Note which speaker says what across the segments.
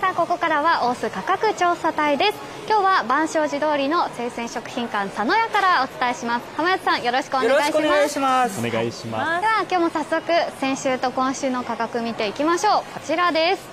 Speaker 1: さあここからは大須価格調査隊です。今日は万象寺通りの生鮮食品館佐野屋からお伝えします。浜安さんよろしくお願いします。
Speaker 2: お願いします。
Speaker 3: お願いします。
Speaker 1: では今日も早速先週と今週の価格見ていきましょう。こちらです、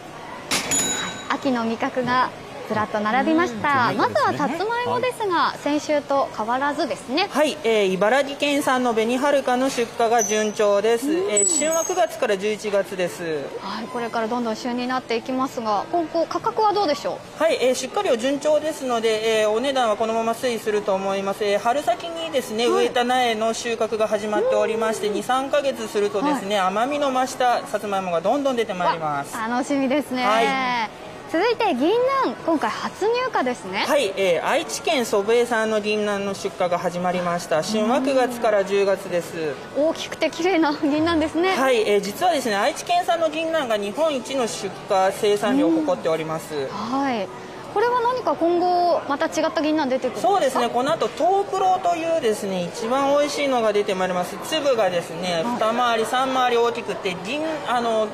Speaker 1: はい、秋の味覚がずらっと並びました。まずはさつまいもですが、先週と変わらずですね。
Speaker 2: はい、えー、茨城県産の紅はるかの出荷が順調です、えー、旬は9月から11月です。
Speaker 1: はいこれからどんどん旬になっていきますが今後価格はどうでしょ
Speaker 2: う？はい、えー、出荷量順調ですので、えー、お値段はこのまま推移すると思います、えー、春先にですね、植えた苗の収穫が始まっておりまして23か月するとですね、はい、甘みの増したさつまいもがどんどん出てまいります。
Speaker 1: 楽しみですね、はい続いて銀杏今回初入荷ですね。
Speaker 2: はい、えー、愛知県祖父江産の銀杏の出荷が始まりました。旬は9月から10月です。
Speaker 1: 大きくて綺麗な銀杏ですね。
Speaker 2: はい、えー、実はですね愛知県産の銀杏が日本一の出荷生産量を誇っております。
Speaker 1: はい。これは何か今後また違った銀杏出てくる
Speaker 2: そうですねこの後トークロというですね一番美味しいのが出てまいります。粒がですね二回り三回り大きくて銀あの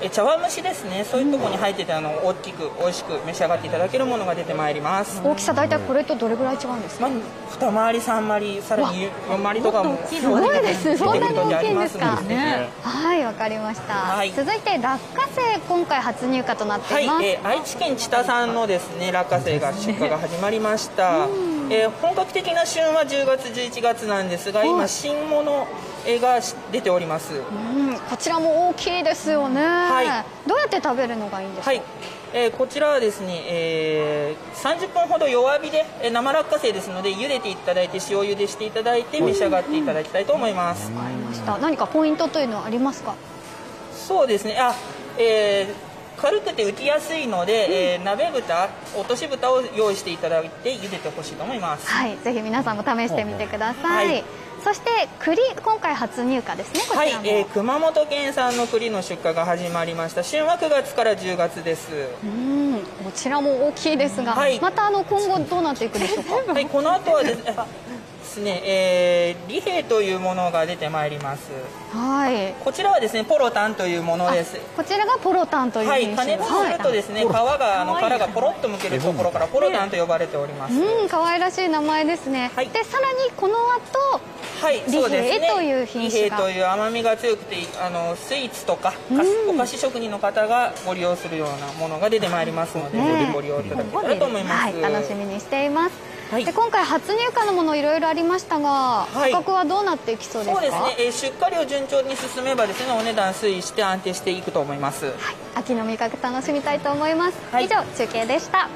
Speaker 2: え茶碗蒸しですね。そういうところに入っててあの大きく美味しく召し上がっていただけるものが出てまいります。
Speaker 1: 大きさ大体これとどれぐらい違うんですか、まあ、
Speaker 2: 二回り三回りさらに四回りとかも
Speaker 1: すごいですそんなに大きいんですか？ね。はいわかりました、はい、続いて落花生今回初入荷となっています、はい。
Speaker 2: えー、愛知県知多産のですね落花生が出荷が始まりました、えー、本格的な旬は10月11月なんですが今新物絵が出ております、
Speaker 1: うん、こちらも大きいですよね、はい、どうやって食べるのがいいんですか、はい。
Speaker 2: えー、こちらはですね、えー、30分ほど弱火で、えー、生落花生ですので茹でていただいて塩茹でしていただいて召し上がっていただきたいと思います。
Speaker 1: わ、かりました。何かポイントというのはありますか？
Speaker 2: そうですね。あ、えー、軽くて浮きやすいので、うん、えー、鍋蓋落とし蓋を用意していただいて茹でてほしいと思います。
Speaker 1: はいぜひ皆さんも試してみてください、はい。そして栗今回初入荷ですね
Speaker 2: はい、えー、熊本県産の栗の出荷が始まりました。旬は9月から10月です。
Speaker 1: うんこちらも大きいですが、はい、またあの今後どうなっていくでしょうか？
Speaker 2: はいこの後はですね ですね、えー、というものが出てまいります。はい。こちらはですねポロタンというものです。
Speaker 1: こちらがポロタンという
Speaker 2: はい加熱するとですね、はい、皮があの殻がポロッとむけるところからポロタンと呼ばれております。
Speaker 1: うん可愛らしい名前ですね、はい、でさらにこの後
Speaker 2: はい、そうですね。
Speaker 1: という品種
Speaker 2: という甘みが強くて、あのスイーツとか、お菓子職人の方がご利用するようなものが出てまいりますので、ご利用いただけたらと思います。
Speaker 1: はい、楽しみにしています。はい、で今回初入荷のものいろいろありましたが、はい、価格はどうなっていきそうですか？
Speaker 2: そうですね、えー、出荷量順調に進めばですねお値段推移して安定していくと思います、はい、
Speaker 1: 秋の味覚楽しみたいと思います、以上中継でした